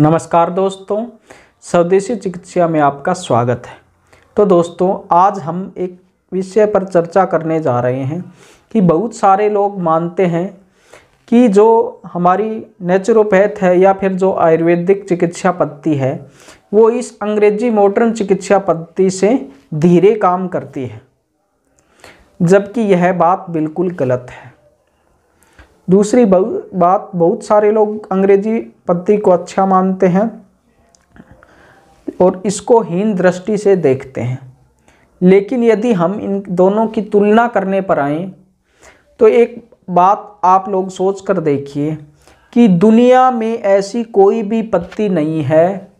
नमस्कार दोस्तों, स्वदेशी चिकित्सा में आपका स्वागत है। तो दोस्तों, आज हम एक विषय पर चर्चा करने जा रहे हैं कि बहुत सारे लोग मानते हैं कि जो हमारी नेचुरोपैथ है या फिर जो आयुर्वेदिक चिकित्सा पद्धति है, वो इस अंग्रेज़ी मॉडर्न चिकित्सा पद्धति से धीरे काम करती है। जबकि यह बात बिल्कुल गलत है। दूसरी बात, बहुत सारे लोग अंग्रेज़ी पद्धति को अच्छा मानते हैं और इसको हीन दृष्टि से देखते हैं। लेकिन यदि हम इन दोनों की तुलना करने पर आए तो एक बात आप लोग सोच कर देखिए कि दुनिया में ऐसी कोई भी पत्ती नहीं है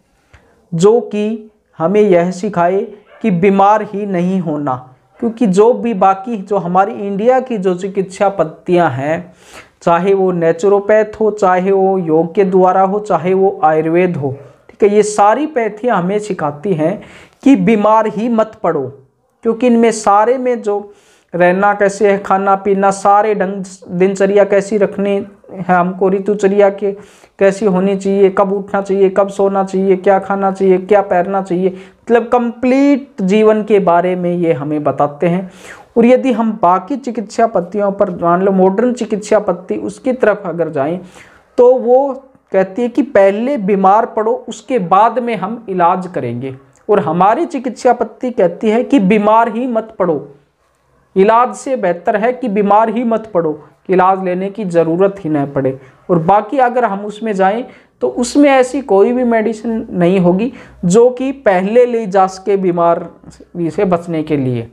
जो कि हमें यह सिखाए कि बीमार ही नहीं होना। क्योंकि जो भी बाकी जो हमारी इंडिया की जो चिकित्सा पत्तियाँ हैं चाहे वो नेचुरोपैथ हो, चाहे वो योग के द्वारा हो, चाहे वो आयुर्वेद हो, ठीक है, ये सारी पैथियाँ हमें सिखाती हैं कि बीमार ही मत पड़ो, क्योंकि इनमें सारे में जो रहना कैसे है, खाना पीना, सारे ढंग, दिनचर्या कैसी रखनी है हमको, ऋतुचर्या के कैसी होनी चाहिए, कब उठना चाहिए, कब सोना चाहिए, क्या खाना चाहिए, क्या पहनना चाहिए मतलब कंप्लीट जीवन के बारे में ये हमें बताते हैं। और यदि हम बाकी चिकित्सा पत्तियों पर मान लो मॉडर्न चिकित्सा पत्ति उसकी तरफ़ अगर जाएँ तो वो कहती है कि पहले बीमार पड़ो, उसके बाद में हम इलाज करेंगे। और हमारी चिकित्सा पत्ति कहती है कि बीमार ही मत पड़ो। इलाज से बेहतर है कि बीमार ही मत पड़ो इलाज लेने की ज़रूरत ही न पड़े। और बाकी अगर हम उसमें जाएँ तो उसमें ऐसी कोई भी मेडिसिन नहीं होगी, जो कि पहले ले जा सके बीमार से बचने के लिए।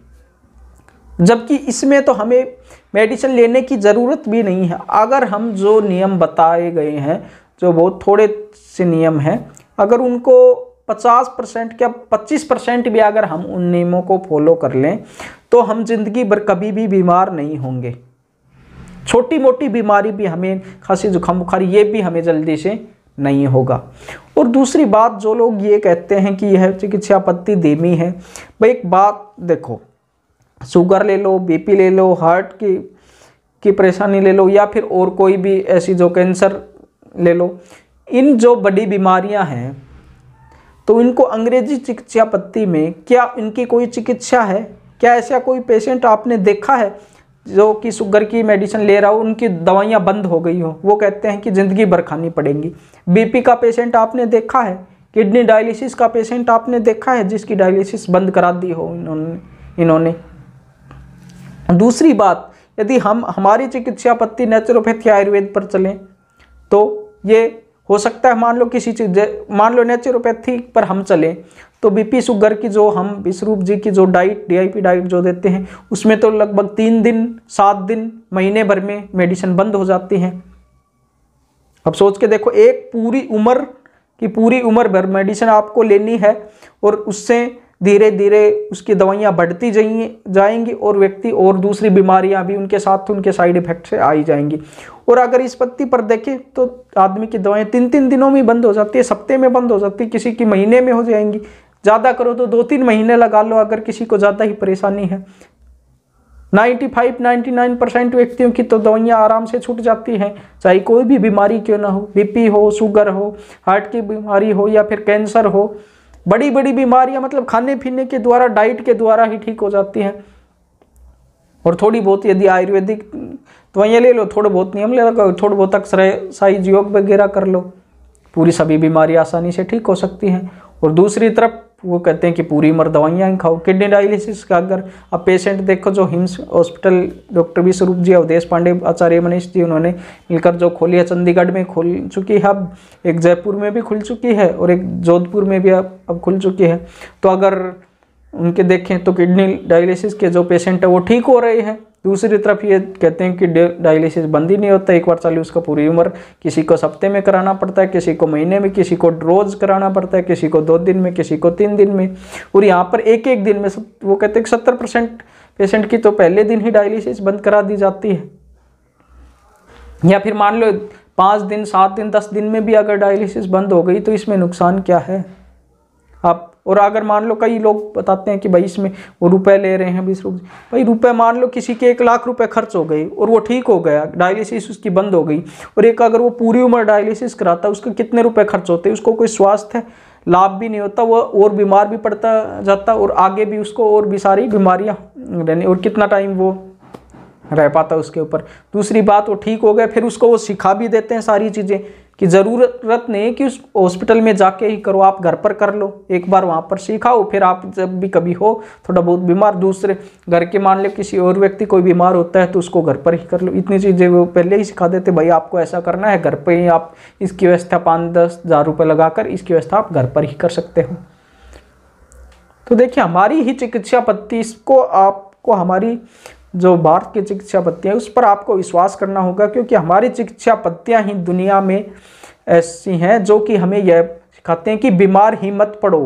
जबकि इसमें तो हमें मेडिसिन लेने की ज़रूरत भी नहीं है। अगर हम जो नियम बताए गए हैं, जो बहुत थोड़े से नियम हैं, अगर उनको 50 परसेंट या 25 परसेंट भी अगर हम उन नियमों को फॉलो कर लें तो हम ज़िंदगी भर कभी भी बीमार नहीं होंगे। छोटी मोटी बीमारी भी हमें, खांसी, जुकाम, बुखार, ये भी हमें जल्दी से नहीं होगा। और दूसरी बात, जो लोग ये कहते हैं कि यह चिकित्सा पत्ति धीमी है, भाई एक बात देखो शुगर ले लो बीपी ले लो हार्ट की की परेशानी ले लो, या फिर और कोई भी ऐसी जो कैंसर ले लो। इन जो बड़ी बीमारियाँ हैं तो इनको अंग्रेज़ी चिकित्सा पत्ति में क्या इनकी कोई चिकित्सा है? क्या ऐसा कोई पेशेंट आपने देखा है जो कि शुगर की मेडिसिन ले रहा हो, उनकी दवाइयाँ बंद हो गई हो? वो कहते हैं कि ज़िंदगी भर खानी पड़ेंगी। बीपी का पेशेंट आपने देखा है? किडनी डायलिसिस का पेशेंट आपने देखा है जिसकी डायलिसिस बंद करा दी हो इन्होंने इन्होंने? दूसरी बात, यदि हम, हमारी चिकित्सा पत्ति नेचुरोपैथी आयुर्वेद पर चलें तो ये हो सकता है मान लो किसी चीज़ मान लो नेचुरोपैथी पर हम चलें तो बीपी शुगर की जो हम विश्वरूप जी की जो डाइट डीआईपी डाइट जो देते हैं, उसमें तो लगभग तीन दिन, सात दिन, महीने भर में मेडिसिन बंद हो जाती हैं। अब सोच के देखो, एक पूरी उम्र, की पूरी उम्र भर मेडिसिन आपको लेनी है, और उससे धीरे धीरे उसकी दवाइयाँ बढ़ती जाएँगी जाएँगी और व्यक्ति और दूसरी बीमारियाँ भी उनके साथ, उनके साइड इफ़ेक्ट से आई जाएँगी। और अगर इस पत्ती पर देखें तो आदमी की दवाएँ तीन तीन दिनों में बंद हो जाती है सप्ते में बंद हो जाती है, किसी की महीने में हो जाएँगी। ज़्यादा करो तो दो तीन महीने लगा लो अगर किसी को ज़्यादा ही परेशानी है। 95 99 परसेंट व्यक्तियों की तो दवाइयाँ आराम से छूट जाती हैं, चाहे कोई भी बीमारी क्यों ना हो, बीपी हो, शुगर हो, हार्ट की बीमारी हो या फिर कैंसर हो। बड़ी बड़ी बीमारियाँ मतलब खाने पीने के द्वारा, डाइट के द्वारा ही ठीक हो जाती हैं। और थोड़ी बहुत यदि आयुर्वेदिक तो दवाइयाँ ले लो, थोड़े बहुत नियम ले लो, थोड़ा बहुत एक्सरसाइज योग वगैरह कर लो, पूरी सभी बीमारी आसानी से ठीक हो सकती हैं। और दूसरी तरफ़ वो कहते हैं कि पूरी उम्र दवाइयाँ ही खाओ। किडनी डायलिसिस का अगर अब पेशेंट देखो जो हिम्स हॉस्पिटल डॉक्टर बी स्वरूप जी, अवधेश पांडे आचार्य मनीष जी, उन्होंने मिलकर जो खोली है, चंडीगढ़ में खोल चुकी है। अब एक जयपुर में भी खुल चुकी है और एक जोधपुर में भी अब अब खुल चुकी है। तो अगर उनके देखें तो किडनी डायलिसिस के जो पेशेंट है वो ठीक हो रहे हैं। दूसरी तरफ़ ये कहते हैं कि डायलिसिस बंद ही नहीं होता, एक बार चालू उसका पूरी उम्र। किसी को हफ़्ते में कराना पड़ता है, किसी को महीने में, किसी को रोज कराना पड़ता है, किसी को दो दिन में, किसी को तीन दिन में। और यहाँ पर एक एक दिन में वो कहते हैं कि सत्तर परसेंट पेशेंट की तो पहले दिन ही डायलिसिस बंद करा दी जाती है। या फिर मान लो पाँच दिन, सात दिन, दस दिन में भी अगर डायलिसिस बंद हो गई तो इसमें नुकसान क्या है? आप और अगर मान लो कई लोग बताते हैं कि भाई इसमें वो रुपए ले रहे हैं, बीस रुपये भाई रुपए मान लो किसी के एक लाख रुपए खर्च हो गए और वो ठीक हो गया डायलिसिस उसकी बंद हो गई। और एक अगर वो पूरी उम्र डायलिसिस कराता है उसके कितने रुपए खर्च होते उसको कोई स्वास्थ्य लाभ भी नहीं होता, वो और बीमार भी पड़ता जाता और आगे भी उसको और भी सारी बीमारियाँ रहनी, और कितना टाइम वो रह पाता उसके ऊपर। दूसरी बात, वो ठीक हो गया, फिर उसको वो सिखा भी देते हैं सारी चीज़ें। कि ज़रूरत नहीं कि उस हॉस्पिटल में जाके ही करो, आप घर पर कर लो। एक बार वहाँ पर सीखाओ, फिर आप जब भी कभी हो, थोड़ा बहुत बीमार, दूसरे घर के मान लो किसी और व्यक्ति कोई बीमार होता है तो उसको घर पर ही कर लो। इतनी चीज़ें वो पहले ही सिखा देते, भाई आपको ऐसा करना है, घर पर ही आप इसकी व्यवस्था पाँच, दस हज़ार रुपये लगाकर इसकी व्यवस्था आप घर पर ही कर सकते हो। तो देखिए, हमारी ही चिकित्सा पद्धति इसको आपको, हमारी जो भारत की चिकित्सा पद्धतियाँ उस पर आपको विश्वास करना होगा, क्योंकि हमारी चिकित्सा पत्तियाँ ही दुनिया में ऐसी हैं जो कि हमें यह सिखाते हैं कि बीमार ही मत पड़ो।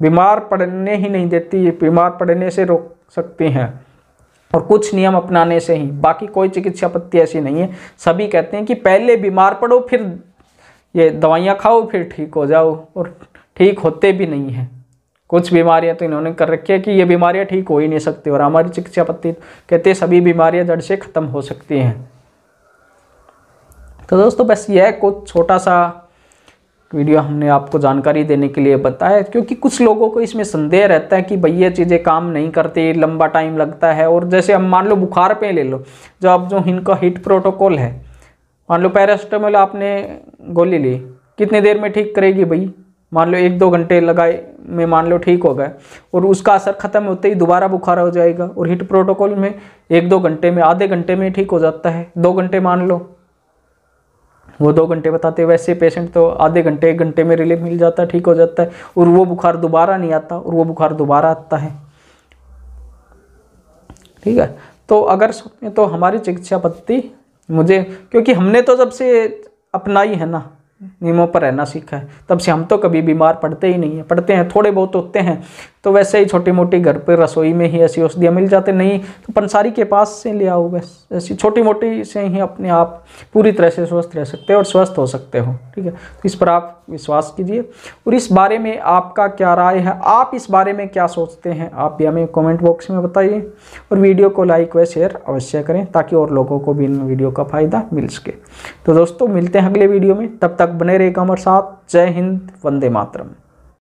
बीमार पड़ने ही नहीं देती, बीमार पड़ने से रोक सकते हैं और कुछ नियम अपनाने से ही। बाकी कोई चिकित्सा पत्ति ऐसी नहीं है। सभी कहते हैं कि पहले बीमार पड़ो, फिर ये दवाइयाँ खाओ, फिर ठीक हो जाओ, और ठीक होते भी नहीं हैं। कुछ बीमारियाँ तो इन्होंने कर रखी है कि ये बीमारियाँ ठीक हो ही नहीं सकती और हमारी चिकित्सा पद्धति कहते हैं, सभी बीमारियाँ जड़ से ख़त्म हो सकती हैं। तो दोस्तों, बस यह कुछ छोटा सा वीडियो हमने आपको जानकारी देने के लिए बताया, क्योंकि कुछ लोगों को इसमें संदेह रहता है कि भाई ये चीज़ें काम नहीं करती, लंबा टाइम लगता है, और जैसे हम मान लो बुखार पे ले लो, जो अब जो इनका हिट प्रोटोकॉल है, मान लो पैरास्टामोल आपने गोली ली, कितनी देर में ठीक करेगी भाई? मान लो एक दो घंटे लगाए, में मान लो ठीक हो गए, और उसका असर ख़त्म होते ही दोबारा बुखार हो जाएगा, और हिट प्रोटोकॉल में एक दो घंटे में, आधे घंटे में ठीक हो जाता है। दो घंटे मान लो। वो दो घंटे बताते वैसे पेशेंट तो आधे घंटे, एक घंटे में रिलीफ मिल जाता है, ठीक हो जाता है, और वो बुखार दोबारा नहीं आता, और वो बुखार दोबारा आता है। ठीक है? तो अगर तो हमारी चिकित्सा पद्धति मुझे, क्योंकि हमने तो जब से अपनाई है ना नियमों पर रहना सीखा है। तब से हम तो कभी बीमार पड़ते ही नहीं हैं। पड़ते हैं, थोड़े बहुत होते हैं। तो वैसे ही छोटी मोटी घर पर रसोई में ही ऐसी औषधियाँ मिल जाते, नहीं तो पंसारी के पास से ले आओ बस। ऐसी छोटी मोटी से ही अपने आप पूरी तरह से स्वस्थ रह सकते हो और स्वस्थ हो सकते हो, ठीक है? तो इस पर आप विश्वास कीजिए। और इस बारे में आपका क्या राय है? आप इस बारे में क्या सोचते हैं? आप भी हमें कॉमेंट बॉक्स में बताइए और वीडियो को लाइक व शेयर अवश्य करें ताकि और लोगों को भी इन वीडियो का फ़ायदा मिल सके। तो दोस्तों, मिलते हैं अगले वीडियो में। तब तक बने रहेगा हमारे साथ। जय हिंद, वंदे मातरम।